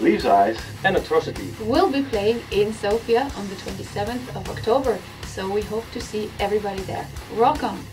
Leaves Eyes and Atrocity We'll be playing in Sofia on the 27th of October, so we hope to see everybody there. Rock on!